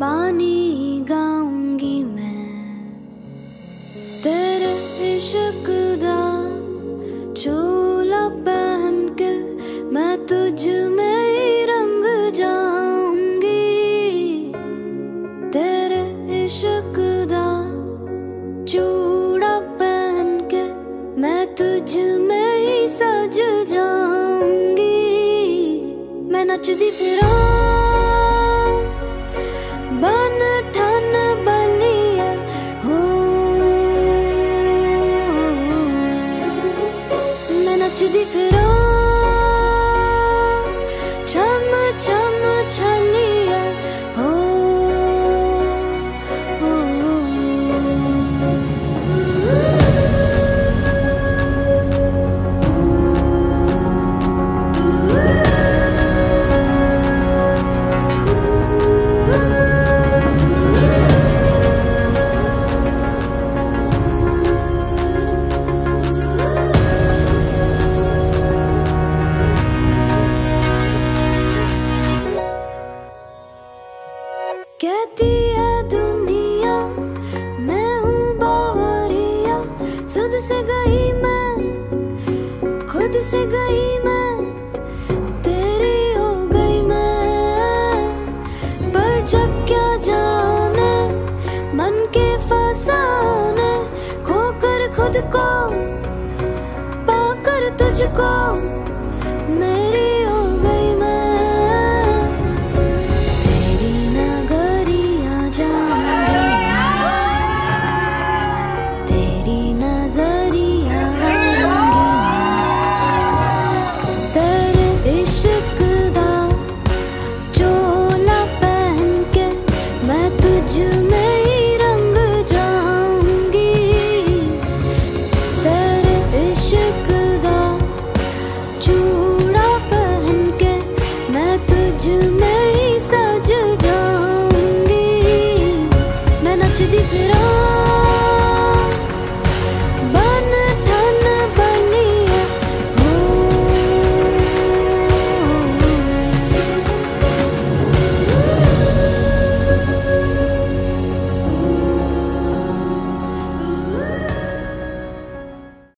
बानी गाऊँगी मैं। तेरे इश्क दा चोला पहन के मैं तुझ में ही रंग जाऊँगी। तेरे इश्क दा चूड़ा पहन के मैं तुझ में ही सज जाऊँगी। मैं नचती फिरा गई मैं, तेरी हो गई मैं। पर मन के फसाने, खोकर खुद को, पाकर तुझको, मेरी